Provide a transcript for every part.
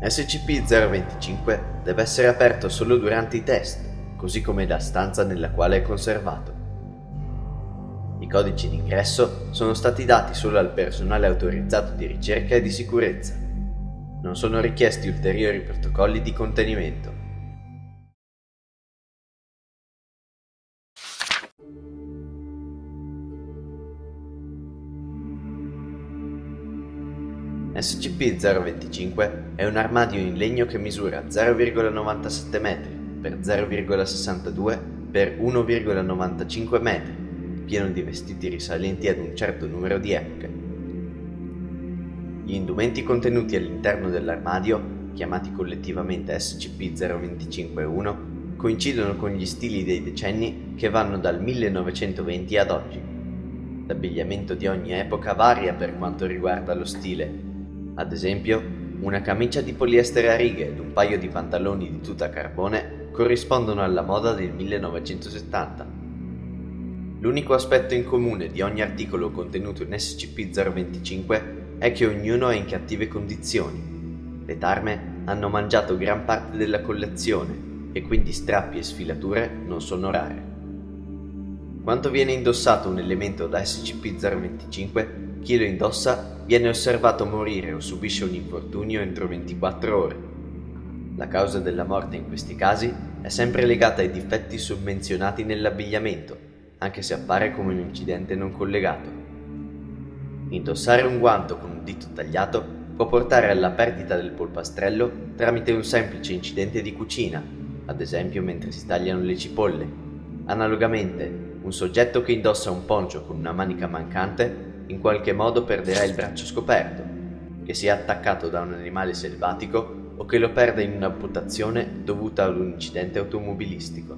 SCP-025 deve essere aperto solo durante i test, così come la stanza nella quale è conservato. I codici d'ingresso sono stati dati solo al personale autorizzato di ricerca e di sicurezza. Non sono richiesti ulteriori protocolli di contenimento. SCP-025 è un armadio in legno che misura 0,97 metri x 0,62 x 1,95 metri, pieno di vestiti risalenti ad un certo numero di epoche. Gli indumenti contenuti all'interno dell'armadio, chiamati collettivamente SCP-025-1, coincidono con gli stili dei decenni che vanno dal 1920 ad oggi. L'abbigliamento di ogni epoca varia per quanto riguarda lo stile ad esempio, una camicia di poliestere a righe ed un paio di pantaloni di tuta carbone corrispondono alla moda del 1970. L'unico aspetto in comune di ogni articolo contenuto in SCP-025 è che ognuno è in cattive condizioni. Le tarme hanno mangiato gran parte della collezione e quindi strappi e sfilature non sono rare. Quando viene indossato un elemento da SCP-025, chi lo indossa viene osservato morire o subisce un infortunio entro 24 ore. La causa della morte in questi casi è sempre legata ai difetti summenzionati nell'abbigliamento, anche se appare come un incidente non collegato. Indossare un guanto con un dito tagliato può portare alla perdita del polpastrello tramite un semplice incidente di cucina, ad esempio mentre si tagliano le cipolle. Analogamente, un soggetto che indossa un poncio con una manica mancante in qualche modo perderà il braccio scoperto, che sia attaccato da un animale selvatico o che lo perda in un'amputazione dovuta ad un incidente automobilistico.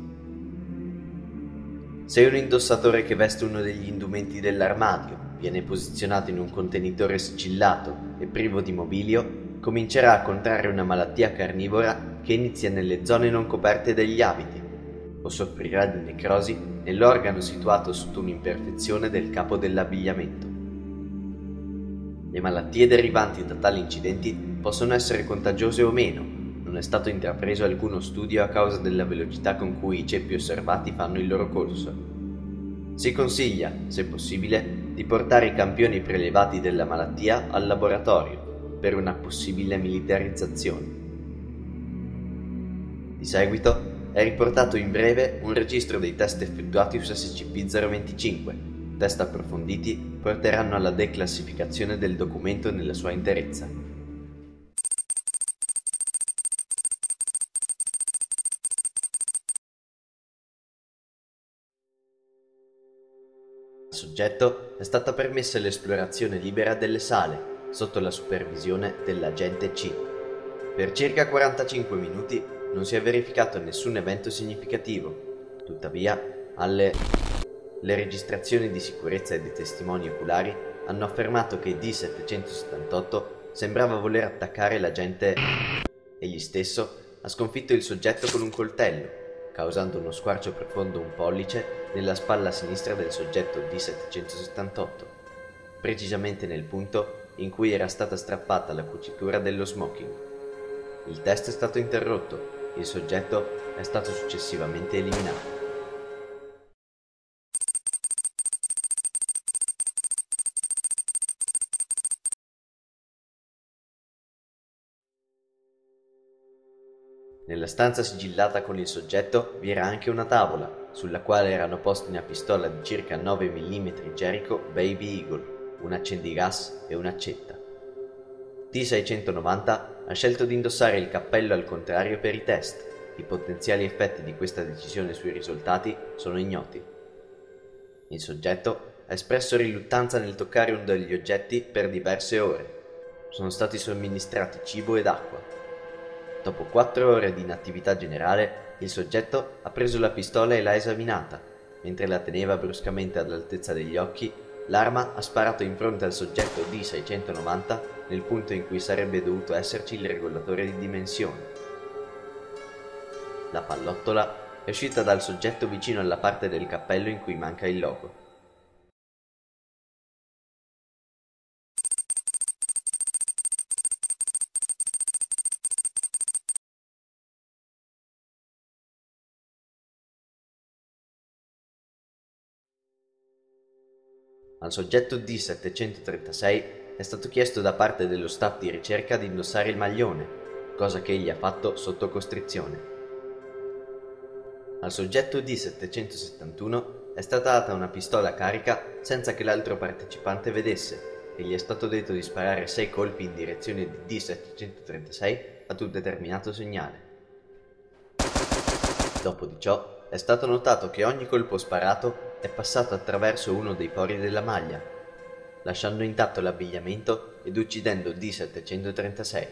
Se un indossatore che veste uno degli indumenti dell'armadio viene posizionato in un contenitore sigillato e privo di mobilio, comincerà a contrarre una malattia carnivora che inizia nelle zone non coperte dagli abiti o soffrirà di necrosi nell'organo situato sotto un'imperfezione del capo dell'abbigliamento. Le malattie derivanti da tali incidenti possono essere contagiose o meno. Non è stato intrapreso alcuno studio a causa della velocità con cui i ceppi osservati fanno il loro corso. Si consiglia, se possibile, di portare i campioni prelevati della malattia al laboratorio per una possibile militarizzazione. Di seguito è riportato in breve un registro dei test effettuati su SCP-025 test approfonditi porteranno alla declassificazione del documento nella sua interezza. Al soggetto è stata permessa l'esplorazione libera delle sale, sotto la supervisione dell'agente C. Per circa 45 minuti non si è verificato nessun evento significativo, tuttavia alle le registrazioni di sicurezza e dei testimoni oculari hanno affermato che D-778 sembrava voler attaccare l'agente. Egli stesso ha sconfitto il soggetto con un coltello, causando uno squarcio profondo un pollice nella spalla sinistra del soggetto D-778, precisamente nel punto in cui era stata strappata la cucitura dello smoking. Il test è stato interrotto, il soggetto è stato successivamente eliminato. Nella stanza sigillata con il soggetto vi era anche una tavola, sulla quale erano posti una pistola di circa 9 mm Jericho Baby Eagle, un accendigas e un'accetta. T690 ha scelto di indossare il cappello al contrario per i test. I potenziali effetti di questa decisione sui risultati sono ignoti. Il soggetto ha espresso riluttanza nel toccare uno degli oggetti per diverse ore. Sono stati somministrati cibo ed acqua. Dopo quattro ore di inattività generale, il soggetto ha preso la pistola e l'ha esaminata. Mentre la teneva bruscamente all'altezza degli occhi, l'arma ha sparato in fronte al soggetto D690 nel punto in cui sarebbe dovuto esserci il regolatore di dimensione. La pallottola è uscita dal soggetto vicino alla parte del cappello in cui manca il logo. Al soggetto D736 è stato chiesto da parte dello staff di ricerca di indossare il maglione, cosa che egli ha fatto sotto costrizione. Al soggetto D771 è stata data una pistola carica senza che l'altro partecipante vedesse e gli è stato detto di sparare 6 colpi in direzione di D736 ad un determinato segnale. Dopo di ciò è stato notato che ogni colpo sparato è passato attraverso uno dei pori della maglia, lasciando intatto l'abbigliamento ed uccidendo D736.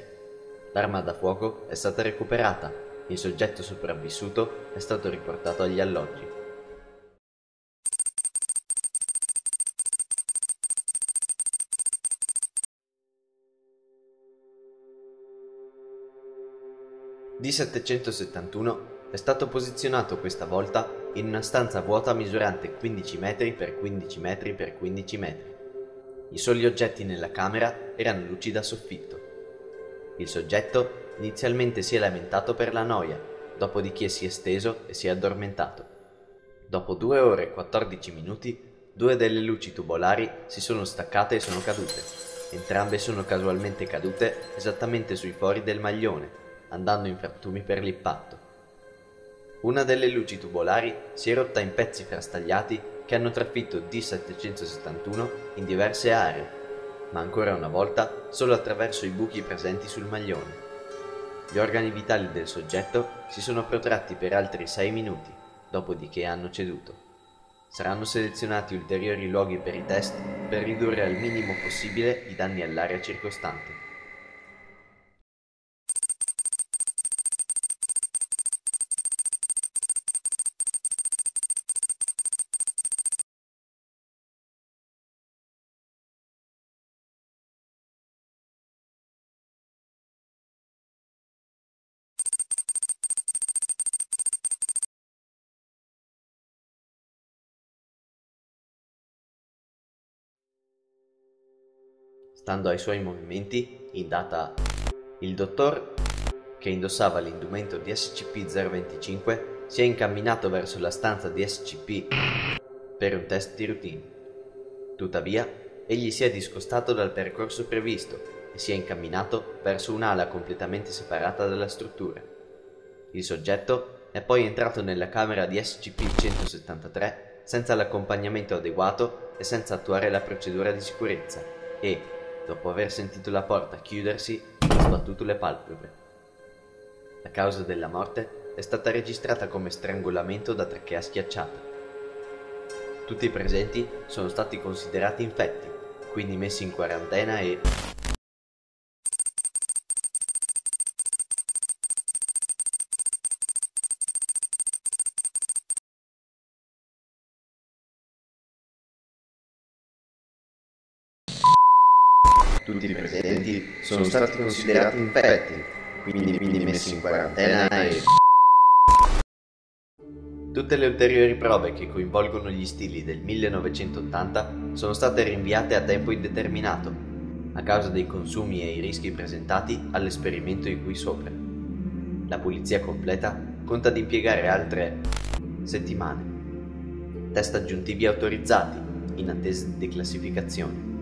L'arma da fuoco è stata recuperata, il soggetto sopravvissuto è stato riportato agli alloggi. D771 è stato posizionato questa volta in una stanza vuota misurante 15 metri x 15 metri x 15 metri. I soli oggetti nella camera erano luci da soffitto. Il soggetto inizialmente si è lamentato per la noia, dopodiché si è steso e si è addormentato. Dopo 2 ore e 14 minuti, due delle luci tubolari si sono staccate e sono cadute. Entrambe sono casualmente cadute esattamente sui fori del maglione, andando in frantumi per l'impatto. Una delle luci tubolari si è rotta in pezzi frastagliati che hanno trafitto D771 in diverse aree, ma ancora una volta solo attraverso i buchi presenti sul maglione. Gli organi vitali del soggetto si sono protratti per altri 6 minuti, dopodiché hanno ceduto. Saranno selezionati ulteriori luoghi per i test per ridurre al minimo possibile i danni all'area circostante. Stando ai suoi movimenti, in data il dottor, che indossava l'indumento di SCP-025, si è incamminato verso la stanza di SCP per un test di routine. Tuttavia, egli si è discostato dal percorso previsto e si è incamminato verso un'ala completamente separata dalla struttura. Il soggetto è poi entrato nella camera di SCP-173 senza l'accompagnamento adeguato e senza attuare la procedura di sicurezza e, dopo aver sentito la porta chiudersi, ha sbattuto le palpebre. La causa della morte è stata registrata come strangolamento da trachea schiacciata. Tutti i presenti sono stati considerati infetti, quindi messi in quarantena e tutti i presenti sono stati considerati infetti, quindi, quindi messi in quarantena e... Tutte le ulteriori prove che coinvolgono gli stili del 1980 sono state rinviate a tempo indeterminato, a causa dei consumi e i rischi presentati all'esperimento di cui sopra. La pulizia completa conta di impiegare altre settimane. Test aggiuntivi autorizzati, in attesa di declassificazione.